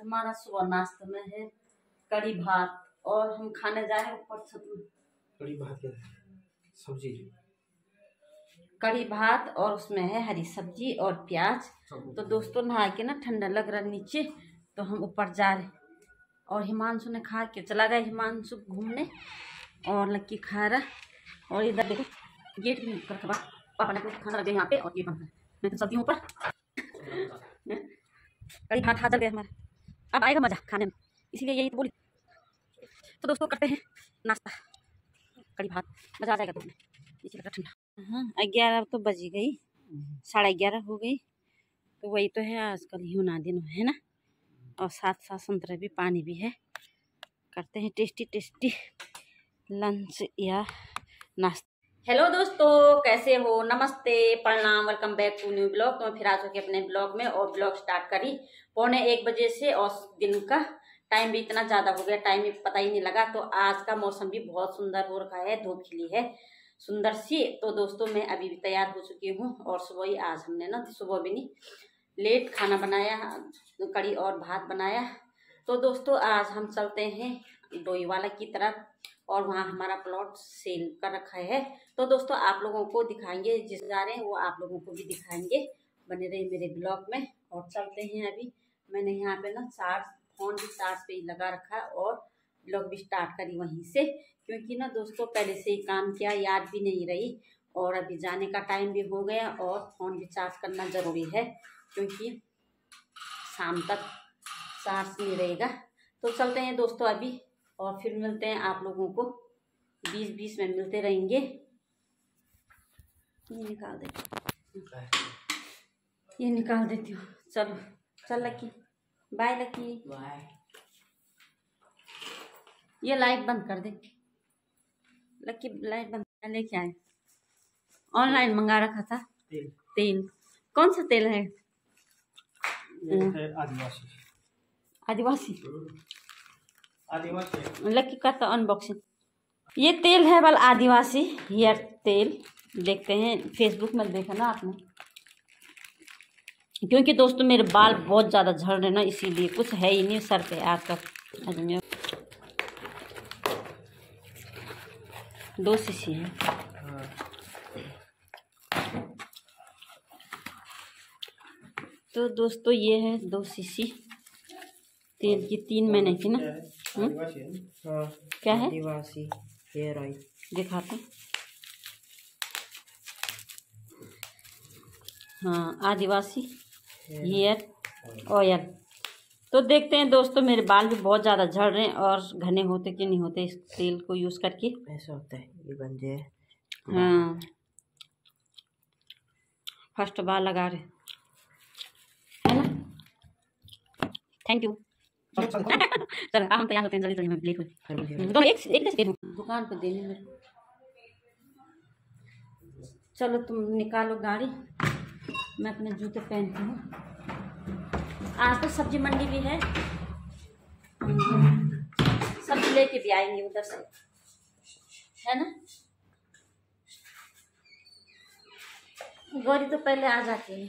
हमारा सुबह नाश्ते में है कड़ी भात और हम खाने जा रहे हैं ऊपर छत में। कड़ी भात के सब्ज़ी। कड़ी भात और उसमें है हरी सब्ज़ी और प्याज। तो दोस्तों नहा के ना ठंडा लग रहा नीचे तो हम ऊपर जा रहे और हिमांशु ने खा के चला गया हिमांशु घूमने और लक्की खा रहा और इधर देखो गेट भी कर खबा पापा ने कुछ खाना रख दिया यहाँ पे और ये बंद है। मैं तो हूँ ऊपर। कड़ी भात हाथ जल गया हमारा। अब आएगा मज़ा खाने में। इसीलिए यही तो बोली। तो दोस्तों, करते हैं नाश्ता। कड़ी भात। मज़ा आ जाएगा तुम्हें नीचे लगा ठंडा। हाँ ग्यारह तो बज गई। साढ़े ग्यारह हो गई। तो वही तो है, आजकल यूना दिन है ना? और साथ साथ संतरे भी, पानी भी है। करते हैं टेस्टी टेस्टी लंच या नाश्ता। हेलो दोस्तों, कैसे हो? नमस्ते, प्रणाम welcome back to new blog तो मैं फिर आ चुकी अपने ब्लॉग में और ब्लॉग स्टार्ट करी। पौने एक बजे से और दिन का टाइम भी इतना ज़्यादा हो गया टाइम पता ही नहीं लगा। तो आज का मौसम भी बहुत सुंदर हो रखा है धूप खिली है, सुंदर सी। तो दोस्तों, मैं अभी भी तैयार हो चुकी हूँ और सुबह ही आज हमने ना, सुबह भी नहीं लेट खाना बनाया कड़ी और भात बनाया। तो दोस्तों, आज हम चलते हैं डोईवाला की तरफ़। और वहाँ हमारा प्लॉट सेल कर रखा है। तो दोस्तों, आप लोगों को दिखाएँगे, जिस जा रहे हैं, वो आप लोगों को भी दिखाएँगे। बने रहे मेरे ब्लॉग में और चलते हैं अभी। मैंने यहाँ पे ना चार्ज फ़ोन भी चार्ज पे ही लगा रखा है और ब्लॉग भी स्टार्ट करी वहीं से। क्योंकि ना दोस्तों, पहले से ही काम किया, याद भी नहीं रही और अभी जाने का टाइम भी हो गया और फ़ोन भी चार्ज करना ज़रूरी है क्योंकि शाम तक चार्ज नहीं रहेगा। तो चलते हैं दोस्तों अभी। और फिर मिलते हैं आप लोगों को। बीस बीस में मिलते रहेंगे। ये निकाल देती ये निकाल देती हूँ। चलो चल लकी। बाय लकी। बाय ये लाइट बंद कर दे। लकी लाइट बंद लेके आए। ऑनलाइन मंगा रखा था। तेल। तेल। कौन सा तेल है? है आदिवासी। आदिवासी? आदिवासी लकी का तो अनबॉक्सिंग ये तेल है वाल आदिवासी हेयर तेल। देखते हैं फेसबुक में देखा ना आपने? क्योंकि दोस्तों मेरे बाल बहुत ज़्यादा झड़ रहे ना इसीलिए कुछ है ही नहीं सर पे आज तक। अजमेर दो शीशी है। तो दोस्तों ये है दो शीशी तेल की तीन मैंने की ना। है? आदिवासी है क्या आदिवासी हेयर ऑयल दिखाते हाँ। आदिवासी हेयर ऑयल तो देखते हैं दोस्तों मेरे बाल भी बहुत ज़्यादा झड़ रहे हैं और घने होते कि नहीं होते इस तेल को यूज़ करके। ऐसा होता है ये है हाँ। फ़र्स्ट बार लगा रहे है। ना? थैंक यू चलो हम तैयार होते हैं जल्दी जल्दी मैं लेट हुई तो एक एक दे दुकान पे देने में। चलो तुम निकालो गाड़ी। मैं अपने जूते पहनती हूँ। आज तो सब्ज़ी मंडी भी है। सब्ज़ी लेके भी आएँगे उधर से। है ना? गौरी तो पहले आ जाती है।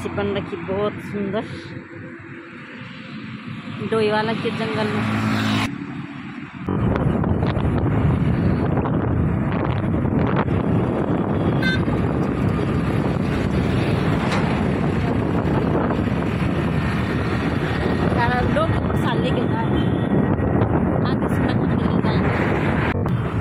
ऐसी बन रखी बहुत सुंदर डोई वाला के जंगल में आगे जाए आगे से आगे ले जाएँगे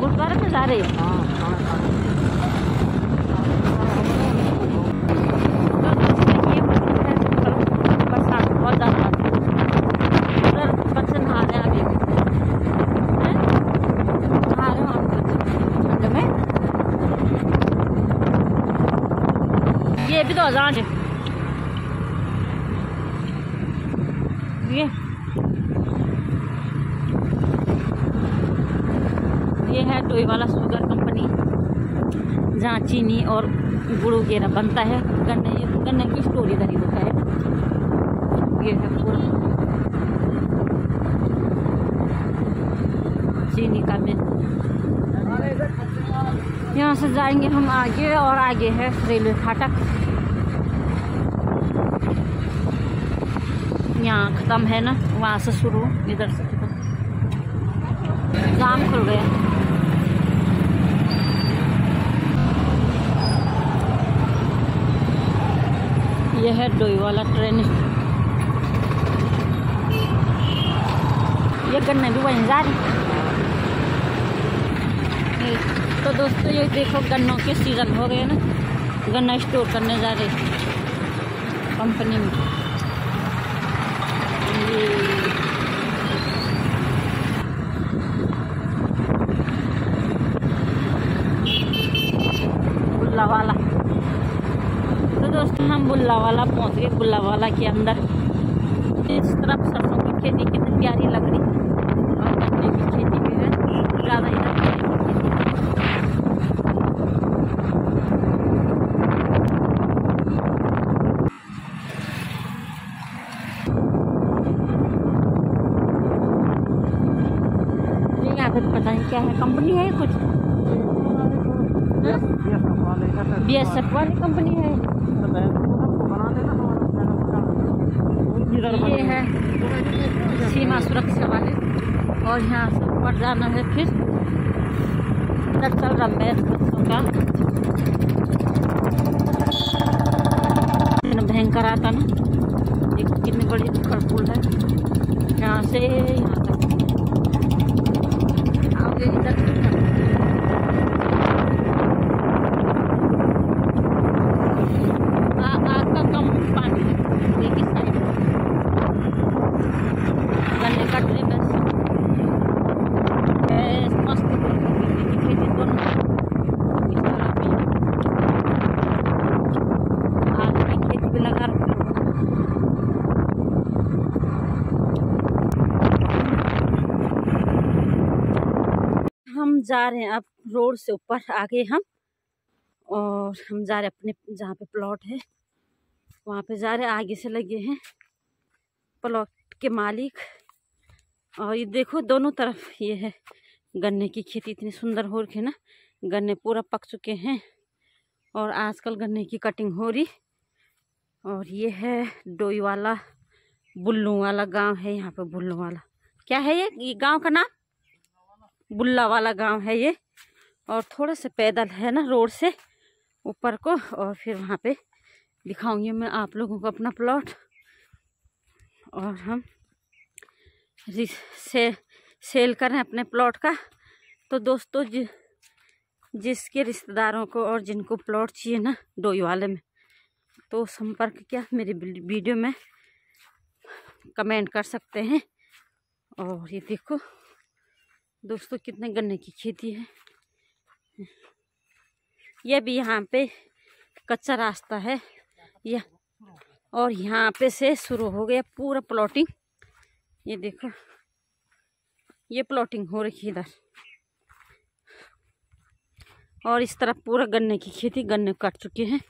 गुरुद्वारा में जा रही है बरसात बहुत ज़्यादा आती है उधर बच्चे नहा रहे हैं अभी हैं? नहा रहे हैं वहाँ पे बच्चे ठंड में ये भी तो आजान है ये ये है टोई वाला शुगर कंपनी जहाँ चीनी और गुड़ वगैरह बनता है, गन्ने गन्ने की स्टोरी इधर ही होता है। ये है पूरा चीनी का मिल। यहाँ से जाएँगे हम आगे और आगे है रेलवे फाटक। यहाँ ख़त्म है ना, वहाँ से शुरू, इधर से जाम खुल गया। यह है डोई वाला ट्रेन। ये गन्ने भी वहीं जा रही। तो दोस्तों, ये देखो गन्नों के सीज़न हो गए ना। गन्ना स्टोर करने जा रहे। कंपनी में बुल्ला वाला तो दोस्तों बुल्ला वाला पहुँच गए बुल्ला वाला के अंदर। इस तरफ़ सरसों की खेती कितनी प्यारी लग रही और गन्ने की खेती भी है ज़्यादा यहाँ पे पता नहीं क्या है। कंपनी है कुछ? बी एस एफ़ वाली कंपनी है। ये है सीमा सुरक्षा वाले। और यहाँ से ऊपर जाना है फिर। इधर चल रहा है बच्चों का। भयंकर आता ना। एक कितनी बड़ी खड़पुल है। यहाँ से यहाँ तक। आगे इधर तक। आ- आग का कम पानी है एक ही साइड गन्ने का ट्री बस ए, मस्त खेती दोनों इस तरह पे आग में खेती भी लगा रखी है। हम जा रहे हैं अब रोड से ऊपर आगे हम, और हम जा रहे हैं अपने जहाँ पे प्लॉट है, वहाँ पे जा रहे हैं, आगे से लगे हैं, प्लॉट के मालिक। और ये देखो दोनों तरफ़ ये है, गन्ने की खेती इतनी सुंदर हो रही है ना, गन्ने पूरा पक चुके हैं, और आजकल गन्ने की कटिंग हो रही। और ये है डोई वाला बुल्लू वाला गाँव है यहाँ पे, बुल्लू वाला। क्या है ये? ये गाँव का नाम? बुल्ला वाला गाँव है ये। और थोड़ा सा पैदल है ना रोड से ऊपर को और फिर वहाँ पे दिखाऊँगी मैं आप लोगों को अपना प्लॉट और हम से सेल कर रहे हैं अपने प्लॉट का। तो दोस्तों जि, जिसके रिश्तेदारों को और जिनको प्लॉट चाहिए ना डोई वाले में तो संपर्क क्या मेरे वीडियो में। कमेंट कर सकते हैं। और ये देखो। दोस्तों, कितने गन्ने की खेती है। ये भी यहाँ पे कच्चा रास्ता है। यह और यहाँ पे से शुरू हो गया पूरा प्लॉटिंग ये देखो, ये प्लॉटिंग हो रही है इधर। और इस तरफ़ पूरा गन्ने की खेती, गन्ने कट चुके हैं।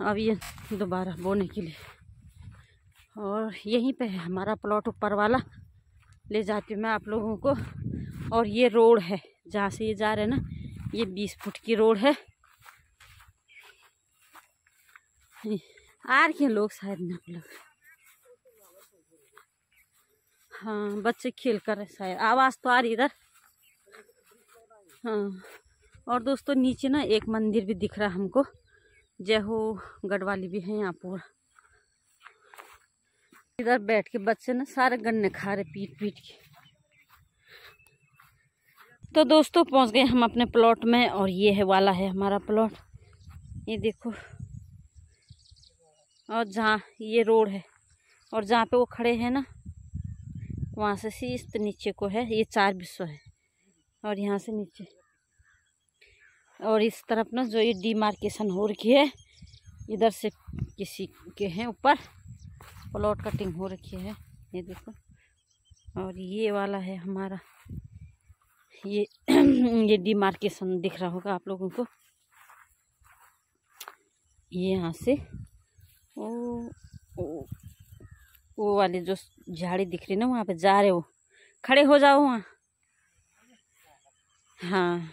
अब ये दोबारा बोने के लिए। और यहीं पे है हमारा प्लॉट ऊपर वाला। ले जाती हूँ मैं आप लोगों को। और ये रोड है, जहाँ से ये जा रहे हैं ना, ये बीस फुट की रोड है। आ रही लोग शायद ना लग हाँ बच्चे खेल कर रहे शायद। आवाज़ तो आ रही इधर। हाँ और दोस्तों नीचे ना एक मंदिर भी दिख रहा हमको। जय हो गढ़वाली भी है यहाँ पर। इधर बैठ के बच्चे ना सारे गन्ने खा रहे पीट पीट के। तो दोस्तों, पहुँच गए हम अपने प्लॉट में और ये है, वाला है हमारा प्लॉट ये देखो। और जहाँ ये रोड है, और जहाँ पे वो खड़े हैं ना, वहाँ से सीस्त नीचे को है, ये चार विश्व है, और यहाँ से नीचे। और इस तरफ़ ना जो ये डिमार्केशन हो रखी है, इधर से किसी के हैं ऊपर प्लॉट कटिंग हो रखी है, ये देखो। और ये वाला है हमारा। ये ये डिमार्केशन दिख रहा होगा आप लोगों को। ये यहाँ से ओ, ओ वो वाले जो झाड़ी दिख रही ना वहाँ पे जा रहे हो। खड़े हो जाओ वहाँ। हाँ।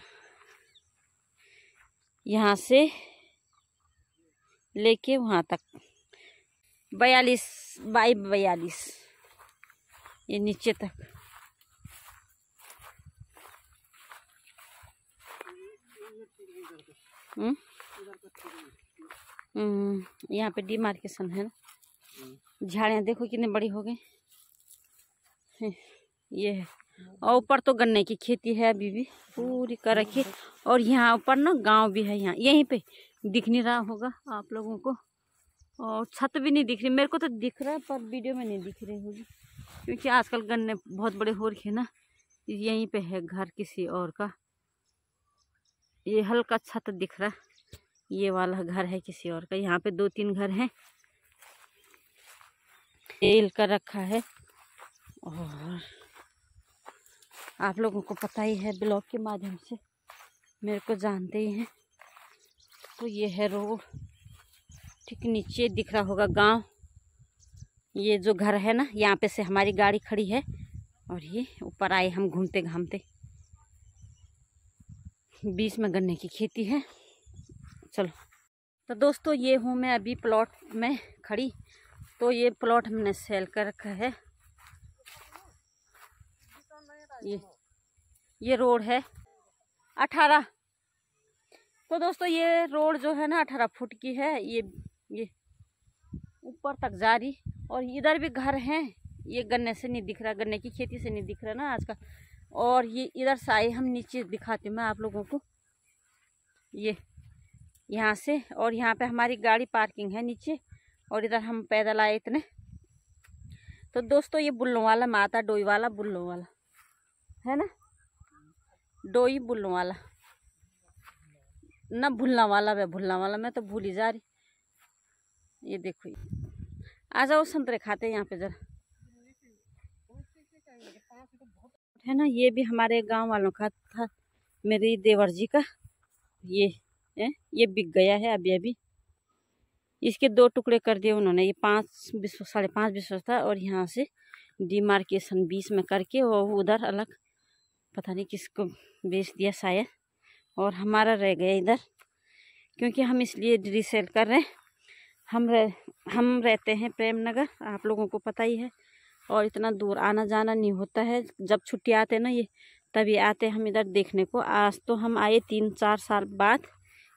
यहाँ से लेके वहाँ तक। बयालीस बाई बयालीस। ये नीचे तक हम्म? हम्म, यहाँ पे डिमार्केशन है ना। झाड़ियाँ देखो कितनी बड़ी हो गई। ये है। और ऊपर तो गन्ने की खेती है अभी भी। पूरी कर रखी और यहाँ ऊपर ना गाँव भी है यहाँ। यहीं पे दिख नहीं रहा होगा आप लोगों को। और छत भी नहीं दिख रही। मेरे को तो दिख रहा है, पर वीडियो में नहीं दिख रही होगी। क्योंकि आजकल गन्ने बहुत बड़े हो रखे ना। यहीं पे है घर किसी और का। ये हल्का छत दिख रहा, ये वाला घर है किसी और का, यहाँ पे दो तीन घर हैं। तेल का रखा है और आप लोगों को पता ही है ब्लॉग के माध्यम से, मेरे को जानते ही हैं। तो ये है रोड, ठीक नीचे दिख रहा होगा गाँव। ये जो घर है ना, यहाँ पे से हमारी गाड़ी खड़ी है और ये ऊपर आए हम घूमते घामते बीच में गन्ने की खेती है। चलो। तो दोस्तों, ये हूँ मैं अभी प्लॉट में खड़ी। तो ये प्लॉट हमने सेल कर रखा है। ये ये रोड है। अठारह। तो दोस्तों, ये रोड जो है ना, अठारह फुट की है। ये ये ऊपर तक जा रही। और इधर भी घर हैं। ये गन्ने से नहीं दिख रहा, गन्ने की खेती से नहीं दिख रहा ना आजकल। और ये इधर से आए हम नीचे दिखाती हूँ मैं आप लोगों को। ये, यहाँ से और यहाँ पे हमारी गाड़ी पार्किंग है नीचे और इधर हम पैदल आए इतने। तो दोस्तों ये बुल्लों वाला, माता डोई वाला बुल्लों वाला, है ना? डोई बुल्लों वाला। ना भूलना वाला वे भूलना वाला, मैं तो भूल ही जा रही। ये देखो आ जाओ संतरे खाते यहाँ पे जरा। है ना, ये भी हमारे गाँव वालों का था, मेरी देवर जी का। ये, है, ये बिक गया है अभी अभी। इसके दो टुकड़े कर दिए उन्होंने, ये पाँच विश्व साढ़े पाँच विश्व था और यहाँ से डिमार्केशन बीस में करके वो उधर अलग, पता नहीं किसको बेच दिया शायद, और हमारा रह गया इधर, क्योंकि हम इसलिए रीसेल कर रहे हैं। हम रह, हम रहते हैं प्रेम नगर आप लोगों को पता ही है। और इतना दूर आना जाना नहीं होता है। जब छुट्टी आते ना ये, तभी आते हम इधर देखने को। आज तो हम आए तीन चार साल बाद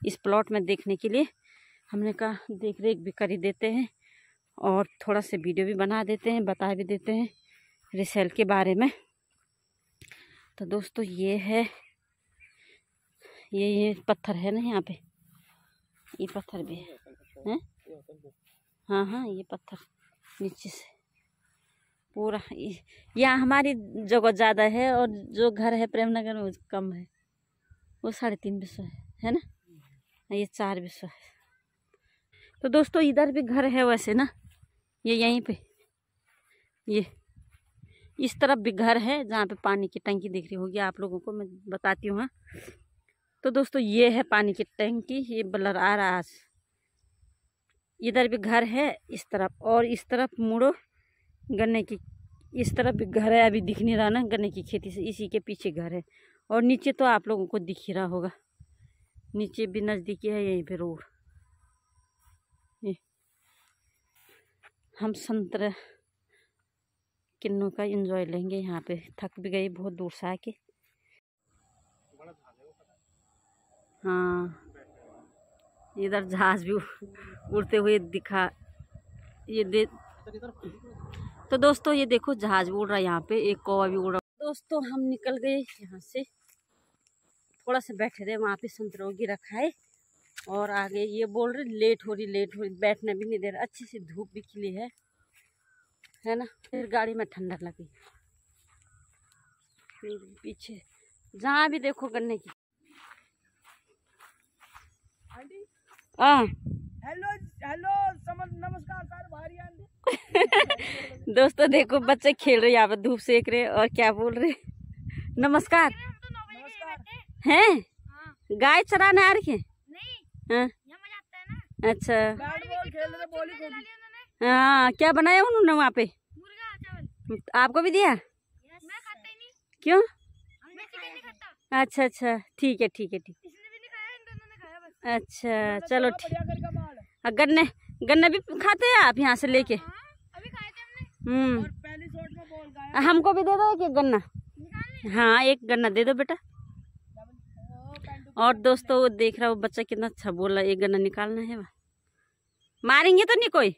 इस प्लॉट में देखने के लिए। हमने कहा देख रेख भी कर ही देते हैं और थोड़ा सा वीडियो भी बना देते हैं, बता भी देते हैं रिसेल के बारे में। तो दोस्तों, ये है, ये ये पत्थर है ना यहाँ पे? ये पत्थर भी है, हैं? हाँ हाँ ये पत्थर नीचे से। पूरा यहाँ हमारी जगह ज़्यादा है और जो घर है प्रेमनगर में कम है। वो साढ़े तीन विश्व है है ना? ये चार विश्व है। तो दोस्तों, इधर भी घर है वैसे ना? ये यहीं पे। ये, इस तरफ़ भी घर है जहाँ पे पानी की टंकी दिख रही होगी। आप लोगों को मैं बताती हूँ हाँ। तो दोस्तों, ये है पानी की टंकी, ये बलर आ रहा आज इधर भी घर है इस तरफ़ और इस तरफ़ मुड़ो। गन्ने की, इस तरफ़ भी घर है, अभी दिख नहीं रहा ना गन्ने की खेती से, इसी के पीछे घर है। और नीचे तो आप लोगों को दिख ही रहा होगा। नीचे भी नज़दीकी है यहीं पे रोड। हम संतरा किन्नों का एंजॉय लेंगे यहाँ पे। थक भी गई, बहुत दूर से आके। हाँ। इधर जहाज़ भी उड़ते हुए दिखा, ये दे तो दोस्तों ये देखो जहाज़ भी उड़ रहा है यहाँ पे एक कौवा भी उड़ रहा दोस्तों हम निकल गए यहाँ से। थोड़ा सा बैठे रहे वहाँ पे संतरोगी रखा है। और आगे ये बोल रहे लेट हो रही लेट हो रही बैठने भी नहीं दे रहा। अच्छी सी धूप भी खिली है। है ना? फिर गाड़ी में ठंडक लगी। फिर पीछे जहाँ भी देखो गन्ने की। हाँ। हेलो हेलो नमस्कार सर भारी आंटी दोस्तों देखो बच्चे खेल रहे यहाँ पर धूप सेक रहे और क्या बोल रहे नमस्कार। हैं। गाय चराने आ रही है? हाँ। अच्छा। ही हाँ क्या बनाया उन्होंने वहाँ पे? आपको भी दिया? क्यों? अच्छा अच्छा। ठीक है ठीक है ठीक अच्छा चलो ठीक। हाँ, गन्ने गन्ने भी खाते हैं आप यहाँ से लेके? हम्म। और पहली शॉट में बॉल गया। हमको भी दे दो एक एक गन्ना। हाँ एक गन्ना दे दो बेटा। और दोस्तों वो देख रहा वो बच्चा कितना अच्छा बोल रहा है एक गन्ना निकालना है। वह मारेंगे तो नहीं कोई?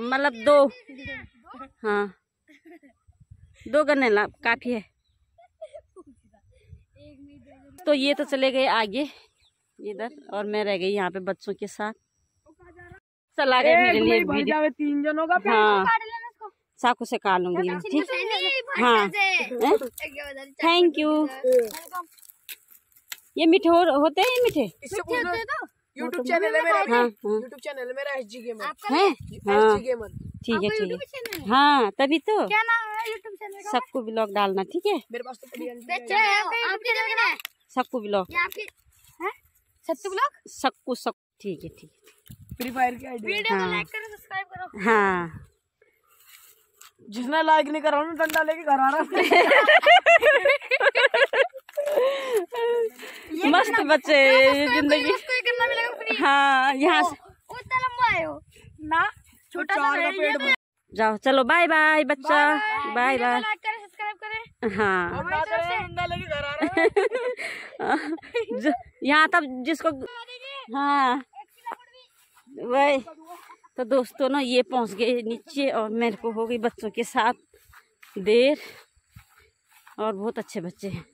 मतलब दो। हाँ। दो गन्ने ला काफ़ी है। तो ये तो चले गए आगे। इधर और मैं रह गई यहाँ पे बच्चों के साथ। चला गए मेरे लिए तीन जनों का हाँ। चाकू से काट लूँगी मैं, ठीक? हाँ। थैंक यू ये मीठे हो, होते हैं ये मीठे? यूट्यूब चैनल है मेरा हाँ हाँ यूट्यूब चैनल है मेरा एसजी गेमर हैं? हाँ। ठीक है ठीक है। हाँ? तभी तो। क्या नाम है यूट्यूब चैनल का? सबको ब्लॉग डालना ठीक है? मेरे पास तो चैनल सबको ब्लॉग ये आपके सत्तू ब्लॉग? सबको सब ठीक है ठीक है। फ्री फायर की आईडी वीडियो को हाँ। लाइक करो सब्सक्राइब करो। हाँ। जिसने लाइक नहीं करा ना डंडा लेके घर आ रहा मस्त बच्चे ये ज़िंदगी। उसको ये करना मिलेगा फ्री हाँ यहाँ से उतना लंबा है वो। ना छोटा सा है भर जाओ चलो बाय बाय बच्चा बाय बाय रहा है? यहाँ तब जिसको हाँ। वही। तो दोस्तों ना ये पहुँच गए नीचे और मेरे को हो गई बच्चों के साथ देर। और बहुत अच्छे बच्चे हैं।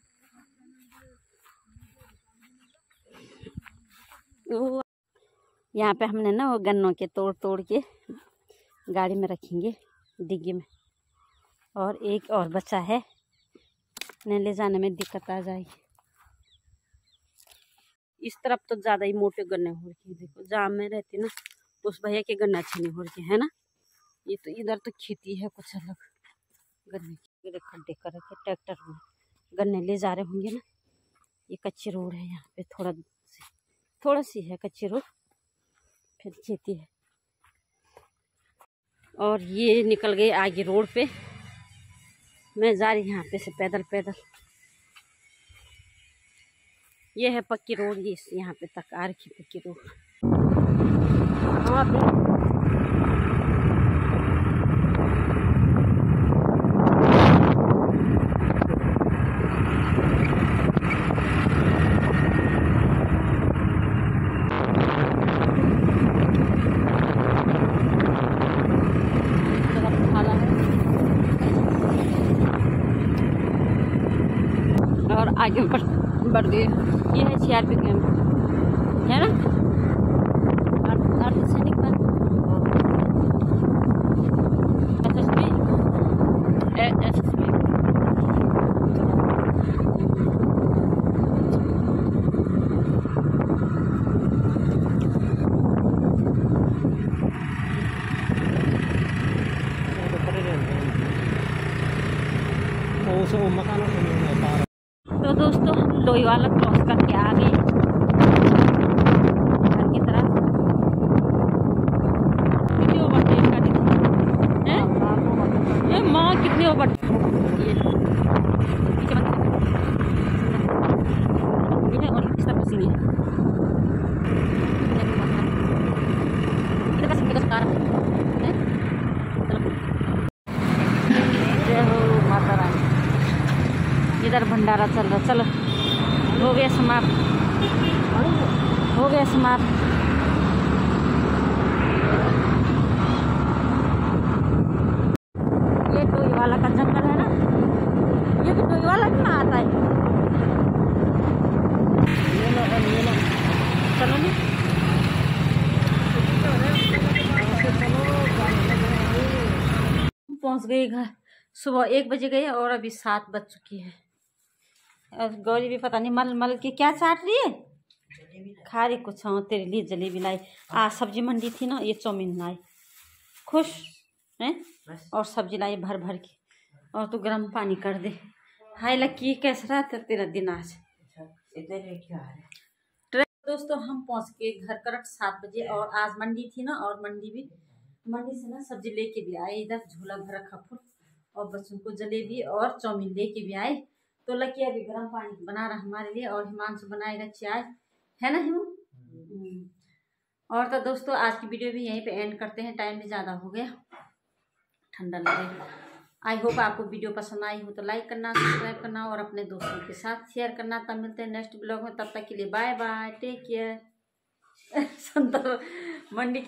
वो यहाँ पे हमने ना वो गन्नों के तोड़ तोड़ के गाड़ी में रखेंगे डिग्गी में। और एक और बच्चा है। ने ले जाने में दिक्कत आ जाएगी। इस तरफ़ तो ज़्यादा ही मोटे गन्ने हो रखे हैं। देखो जहाँ मैं रहती ना तो उस भैया के गन्ने अच्छे नहीं हो रखे है ना? ये तो इधर तो खेती है कुछ अलग। गन्ने की खड्डे कर रखे ट्रैक्टर में। गन्ने ले जा रहे होंगे ना, ये कच्ची रोड है यहाँ पे, थोड़ा थोड़ा सी है कच्ची रोड, फिर खेती है। और ये निकल गए आगे रोड पे। मैं जा रही यहाँ पे से पैदल पैदल। ये है पक्की रोड, ये यहाँ पे तक आ रखी पक्की रोड। तरफ़ खाला है और आगे बढ़ बढ़ गए ये है सी आर पी कैंप है ना अर्ध- अर्धसैनिक बल एसएसबी ए- एसएसबी तो दोस्तों हम लोईवाला क्रॉस करके आ गए घर की तरफ़ कितनी ओवर ट्रेन का टिकट हैं ये माँ कितनी ओवर ये पीछे मत ये और इस तरफ़ से नहीं इधर का सिंगल कार है इधर भंडारा चल रहा चलो हो गया समाप्त हो गया समाप्त। वाला का जंगल है ना? ये भी टोई वाला ना आता है? चलो ना पहुँच गए घर। सुबह एक बजे गए और अभी सात बज चुकी है। गौरी भी पता नहीं मल मल के क्या चाट रही है? खा रही कुछ हाँ तेरे लिए जलेबी लाई। आज सब्ज़ी मंडी थी ना ये चाउमीन लाई। खुश हैं? और सब्ज़ी लाई भर भर के। और तू गर्म पानी कर दे। हाय लक्की कैसा रहा था तेरा दिन आज? ट्रे- दोस्तों हम पहुँच के घर करेक्ट सात बजे और आज मंडी थी ना और मंडी भी मंडी से ना सब्ज़ी लेके भी आए। इधर झोला भर रखा फुल और बच्चों को जलेबी और चाउमीन लेके भी आए। तो लकी अभी गर्म पानी बना रहा हमारे लिए और हिमांशु बनाएगा चाय है ना हिमू? हम्म। और तो दोस्तों आज की वीडियो भी यहीं पे एंड करते हैं। टाइम भी ज़्यादा हो गया। ठंडा लगे आई होप आपको वीडियो पसंद आई हो तो लाइक करना सब्सक्राइब करना और अपने दोस्तों के साथ शेयर करना। तब मिलते हैं नेक्स्ट ब्लॉग में। तब तक के लिए बाय बाय टेक केयर संतर मंडी